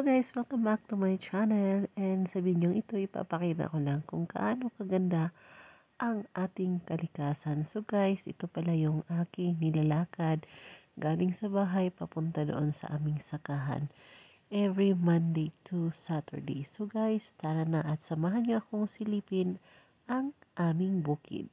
Hello guys! Welcome back to my channel and sa video ito ipapakita ko lang kung kaano kaganda ang ating kalikasan. So guys, ito pala yung aking nilalakad galing sa bahay papunta doon sa aming sakahan every Monday to Saturday. So guys, tara na at samahan niyo akong silipin ang aming bukid.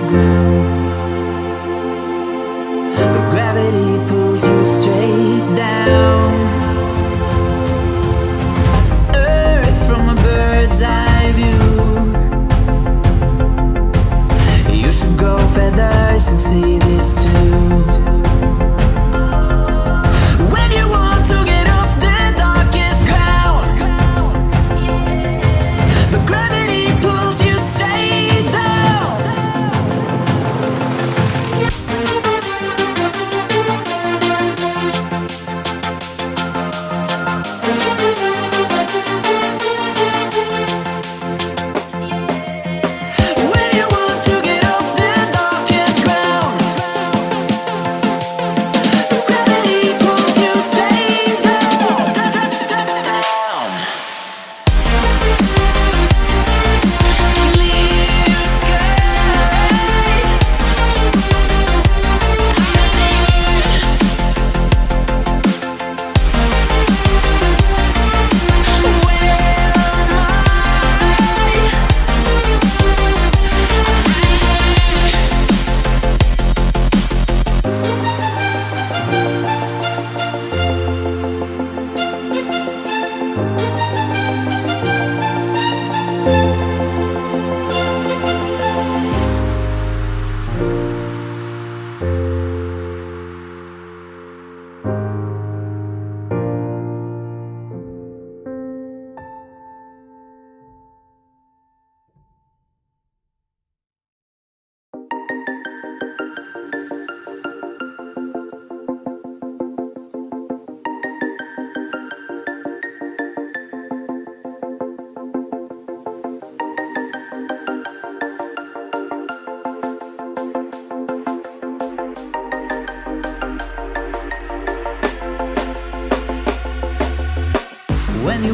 ground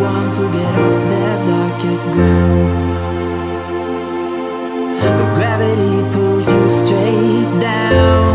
want to get off that darkest ground. But gravity pulls you straight down.